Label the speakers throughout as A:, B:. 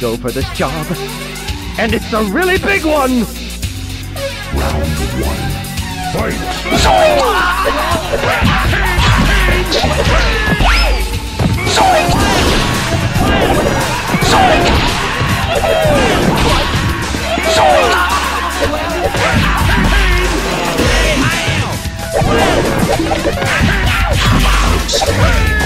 A: ego for this job, and it's a really big one!
B: Round one. Fight! Round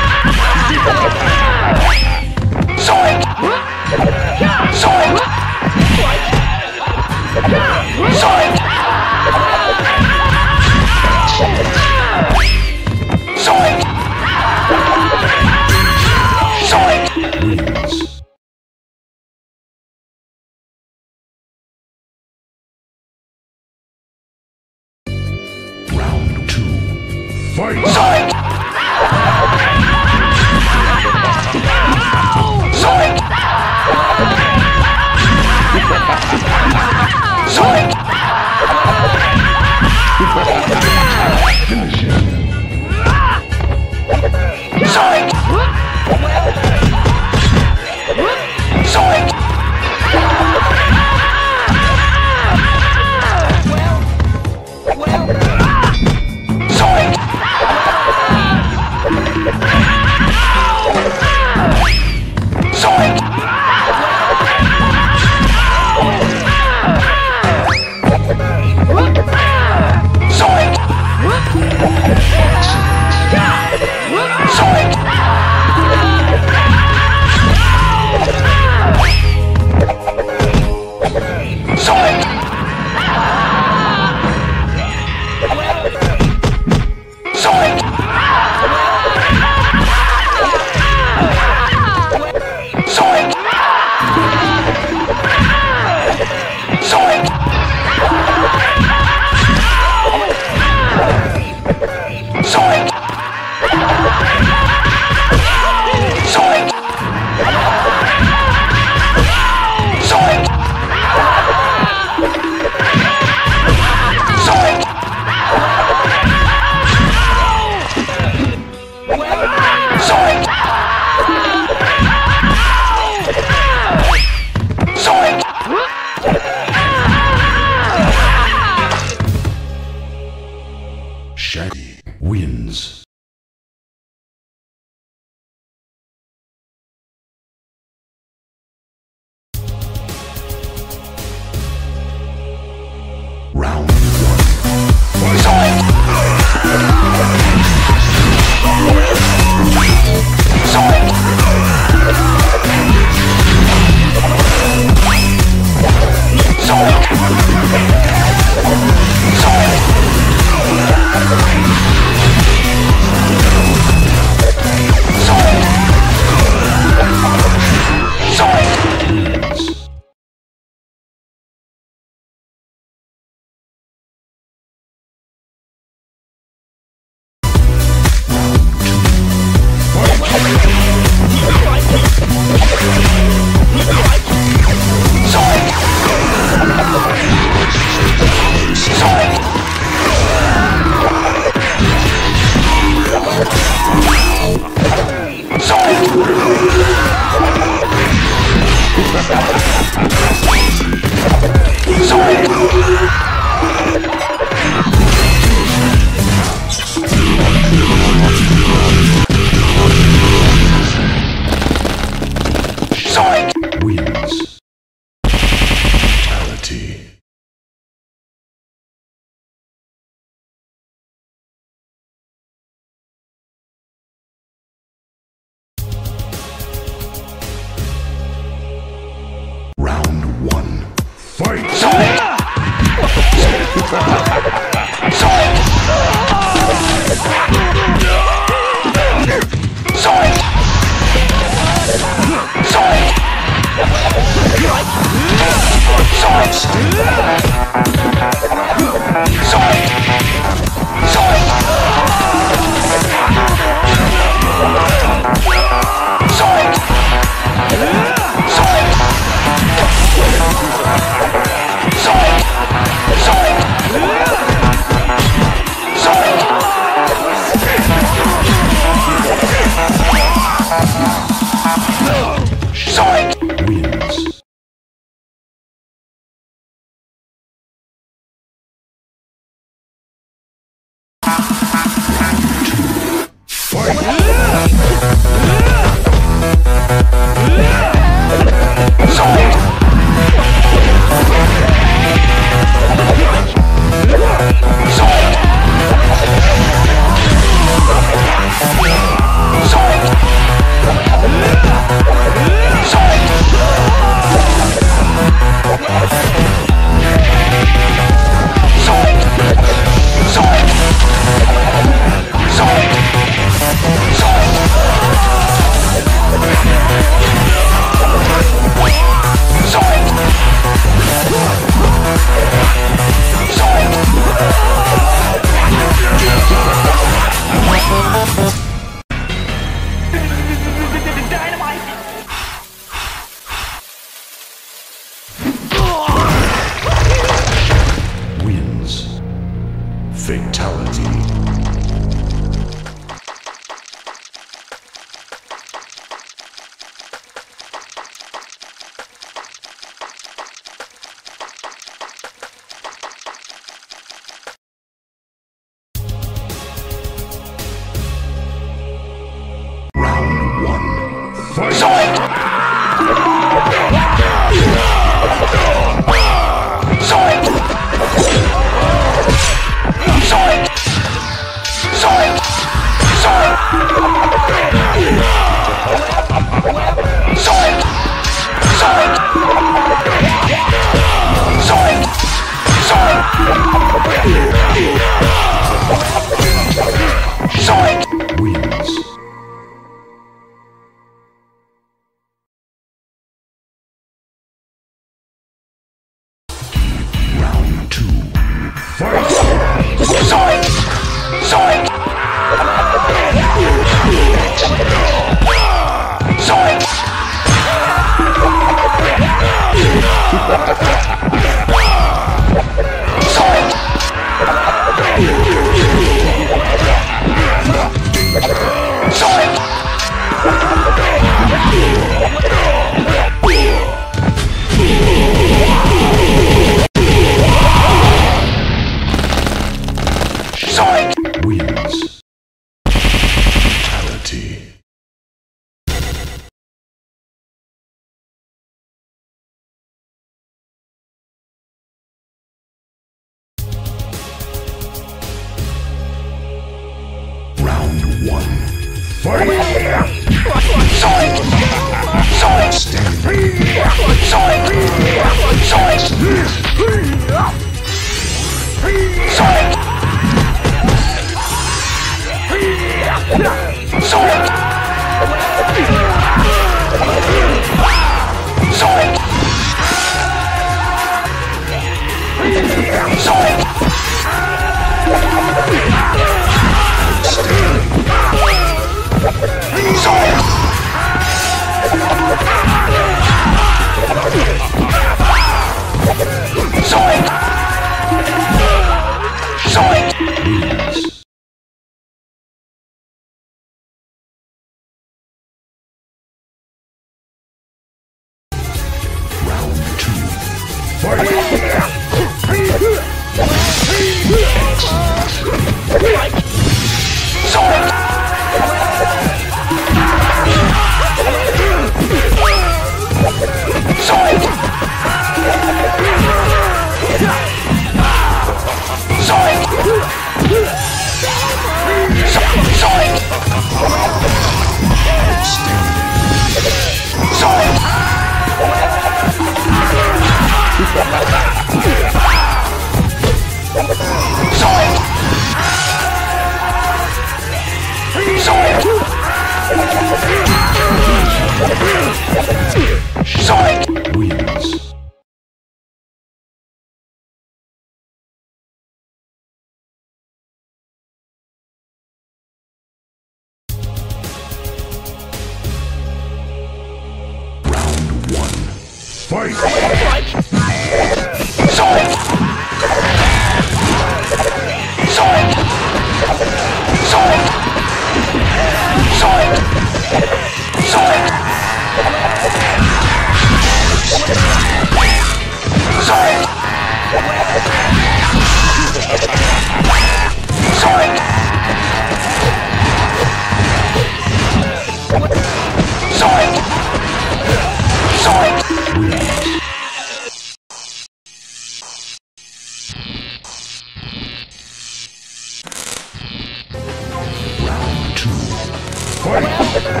B: Zoink!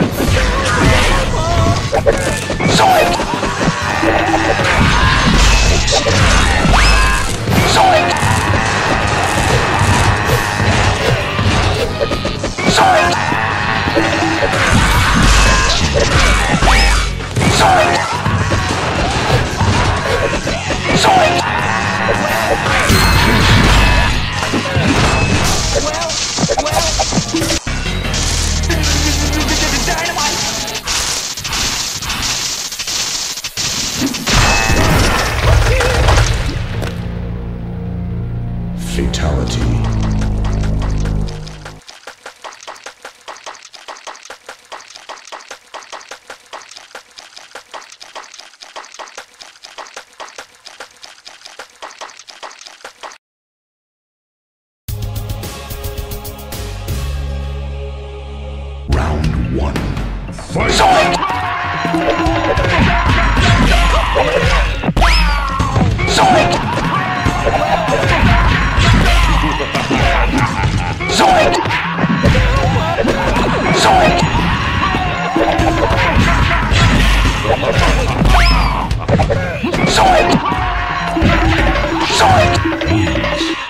B: Zoink! Zoink! Zoink! Zoink! Zoink!
C: Sonic!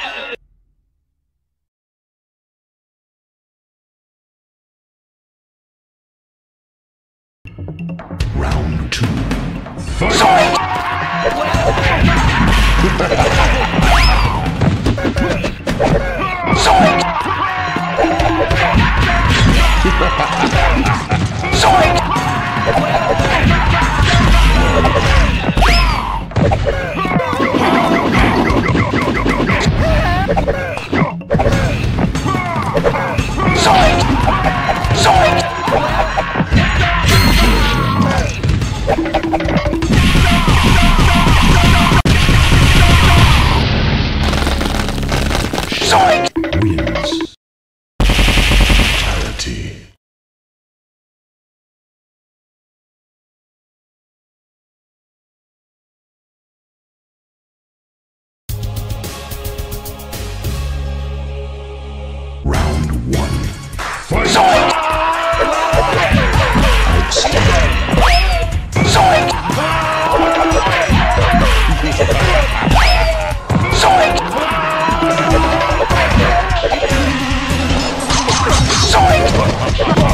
B: Come on.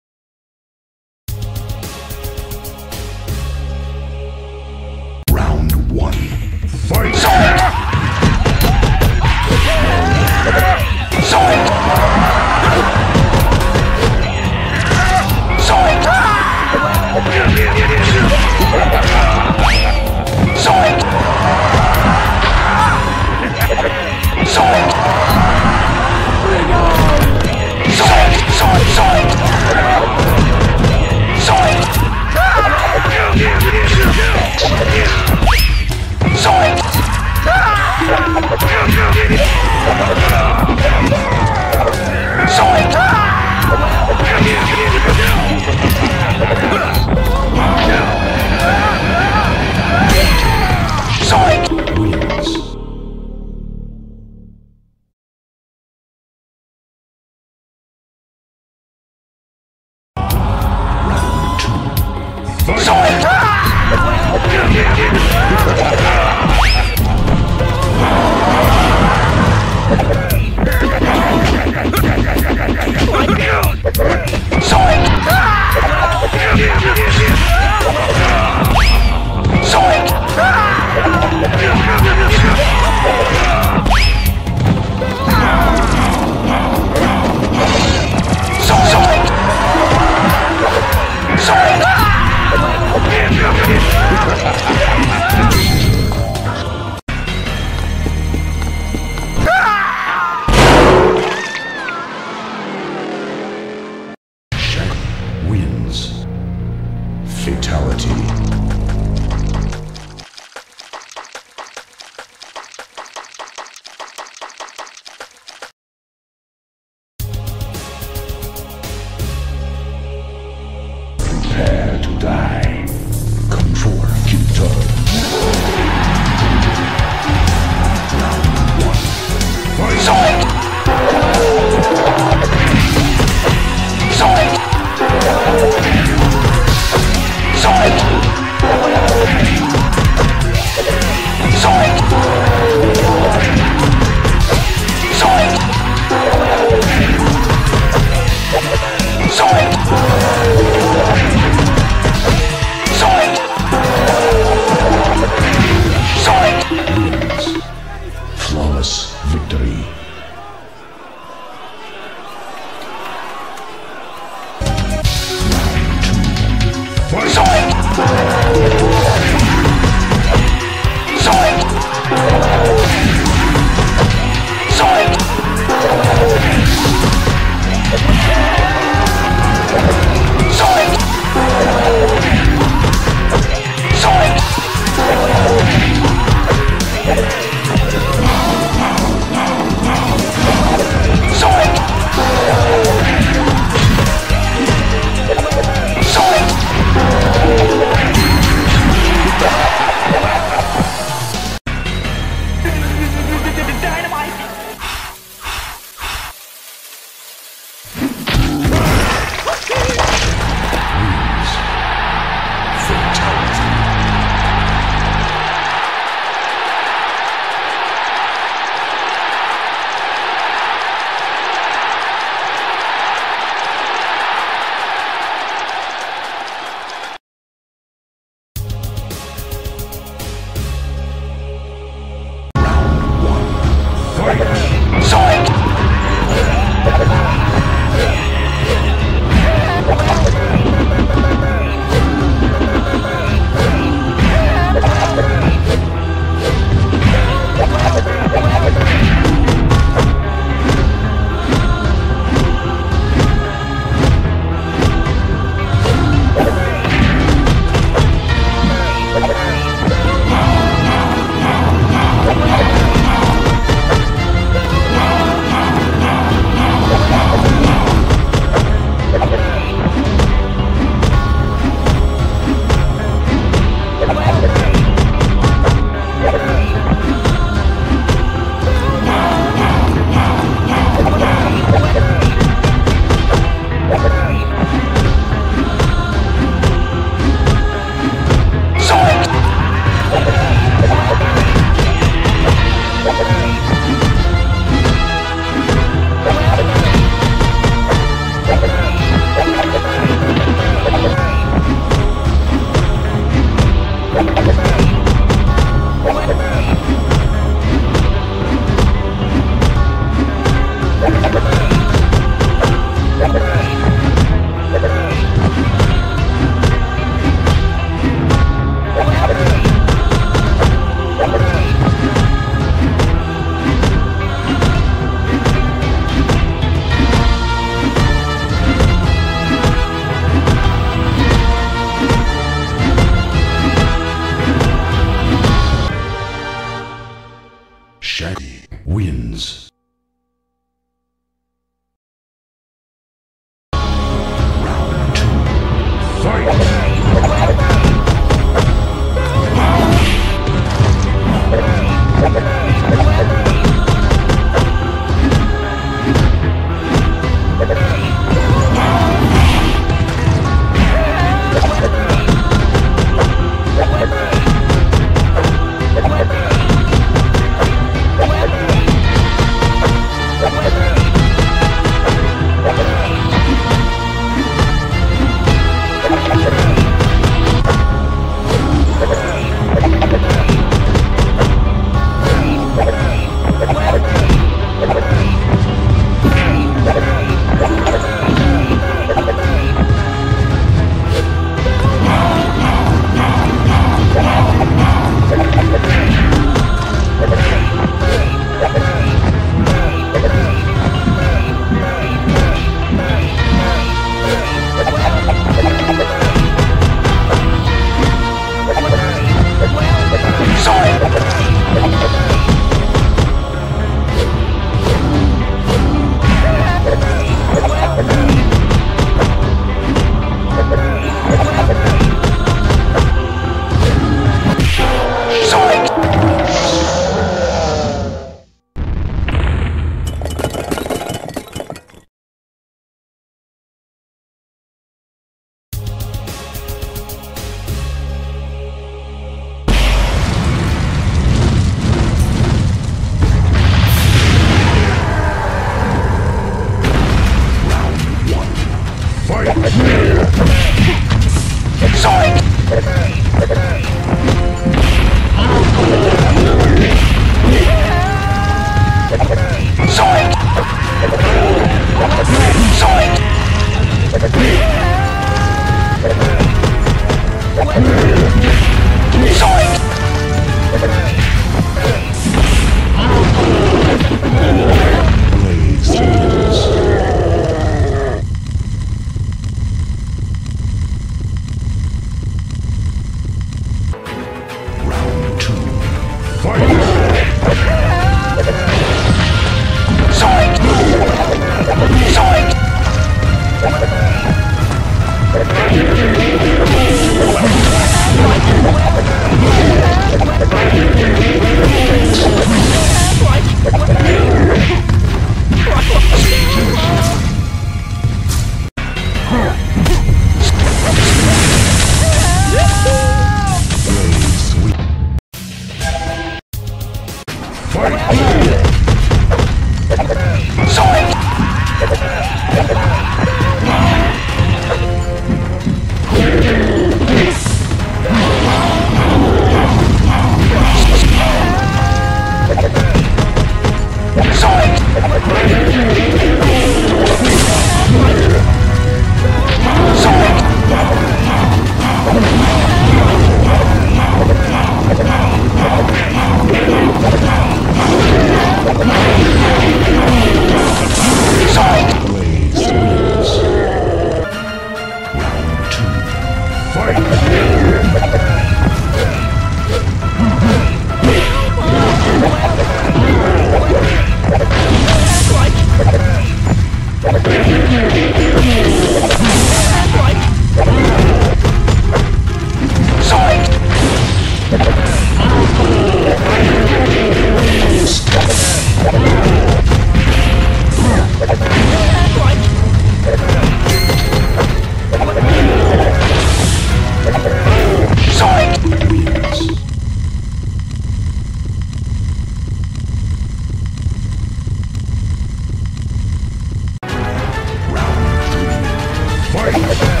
B: Fight!